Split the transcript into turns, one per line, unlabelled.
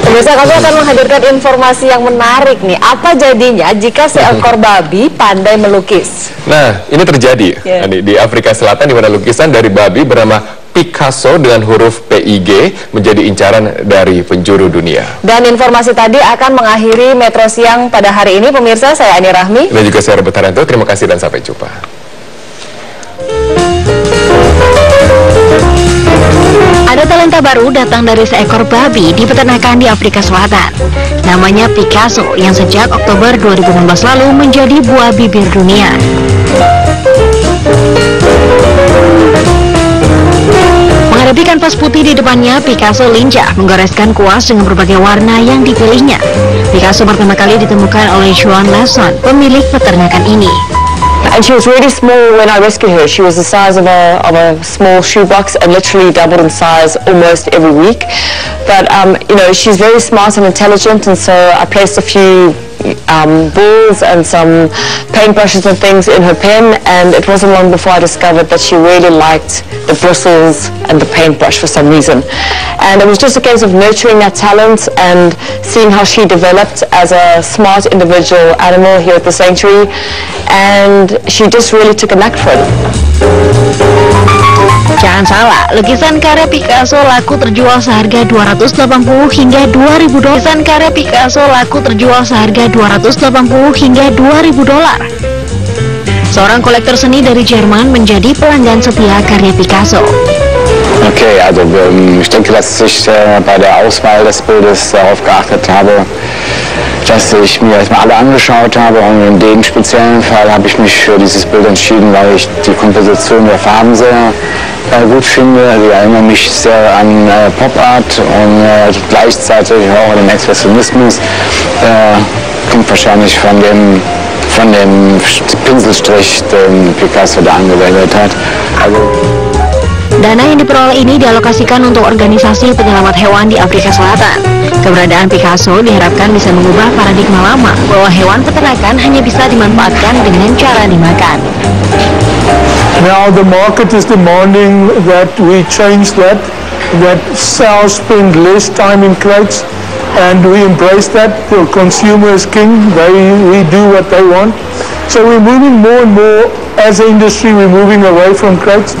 Pemirsa kami akan menghadirkan informasi yang menarik nih. Apa jadinya jika seekor babi pandai melukis?
Nah, ini terjadi
Yeah.
Andi, di Afrika Selatan di mana lukisan dari babi bernama Picasso dengan huruf PIG menjadi incaran dari penjuru dunia.
Dan informasi tadi akan mengakhiri Metro Siang pada hari ini. Pemirsa, saya Ani Rahmi.
Dan juga saya Robert terima kasih dan sampai jumpa.
Talenta baru datang dari seekor babi di peternakan di Afrika Selatan. Namanya Picasso yang sejak Oktober 2016 lalu menjadi buah bibir dunia. Menghadapi kanvas putih di depannya, Picasso lincah menggoreskan kuas dengan berbagai warna yang dipilihnya. Picasso pertama kali ditemukan oleh Juan Lasson, pemilik peternakan ini.
And she was really small when I rescued her. She was the size of a, of a small shoebox and literally doubled in size almost every week. But, um, you know, she's very smart and intelligent, and so I placed a few um, balls and some paintbrushes and things in her pen, and it wasn't long before I discovered that she really liked the bristles and the paintbrush for some reason. And it was just a case of nurturing that talent and seeing how she developed as a smart individual animal here at the sanctuary, and she just really took a knack for it.
Jangan salah, lukisan karya Picasso laku terjual seharga 280 hingga 2000 dolar. Lukisan karya Picasso laku terjual seharga 280 hingga 2000 dolar. Seorang kolektor seni dari Jerman menjadi pelanggan setia karya Picasso.
Okay, also ähm, ich denke, dass ich äh, bei der Auswahl des Bildes darauf geachtet habe, dass ich mir erstmal alle angeschaut habe und in dem speziellen Fall habe ich mich für dieses Bild entschieden, weil ich die Komposition der Farben sehr äh, gut finde. Die erinnern mich sehr an äh, Pop Art und äh, gleichzeitig auch an den Expressionismus. Äh, kommt wahrscheinlich von dem von dem Pinselstrich, den Picasso da angewendet hat. Also,
Dana yang diperoleh ini dialokasikan untuk organisasi penyelamat hewan di Afrika Selatan. Keberadaan Picasso diharapkan bisa mengubah paradigma lama bahwa hewan peternakan hanya bisa dimanfaatkan dengan cara dimakan.
Now the market is demanding that we change that, that sows spend less time in crates, and we embrace that. The consumer is king. They we do what they want. So we're moving more and more as an industry. We're moving away from crates.